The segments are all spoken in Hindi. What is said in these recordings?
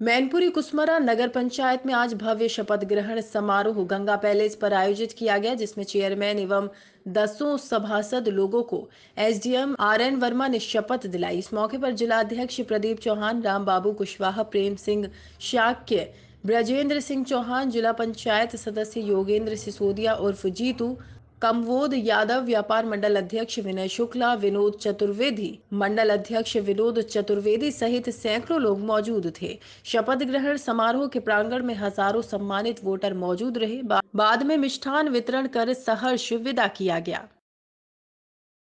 मैनपुरी कुसमरा नगर पंचायत में आज भव्य शपथ ग्रहण समारोह गंगा पैलेस पर आयोजित किया गया, जिसमें चेयरमैन एवं दसों सभासद लोगों को एसडीएम आर एन वर्मा ने शपथ दिलाई। इस मौके पर जिला अध्यक्ष प्रदीप चौहान, राम बाबू कुशवाहा, प्रेम सिंह शाक्य, ब्रजेंद्र सिंह चौहान, जिला पंचायत सदस्य योगेंद्र सिसोदिया उर्फ़ जीतू कमवोद यादव व्यापार मंडल अध्यक्ष विनय शुक्ला, विनोद चतुर्वेदी मंडल अध्यक्ष विनोद चतुर्वेदी सहित सैकड़ों लोग मौजूद थे। शपथ ग्रहण समारोह के प्रांगण में हज़ारों सम्मानित वोटर मौजूद रहे। बाद में मिष्ठान वितरण कर सहर्ष विदा किया गया।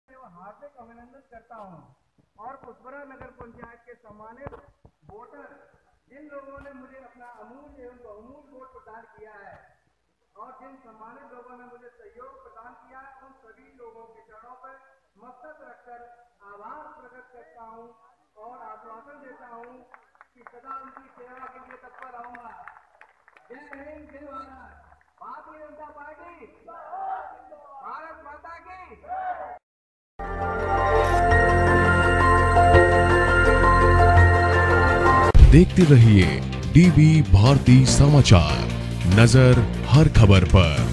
हार्दिक अभिनंदन करता हूँ और जिन सम्मानित लोगों ने मुझे सहयोग प्रदान किया है उन सभी लोगों के चरणों पर मस्तक रखकर आभार करता हूँ और आश्वासन देता हूँ कि सदा उनकी सेवा के लिए तत्पर रहूँगा। जय हिंद, जय भारत। भारतीय जनता पार्टी, भारत माता की। देखते रहिए डीबी भारती समाचार। नज़र हर खबर पर।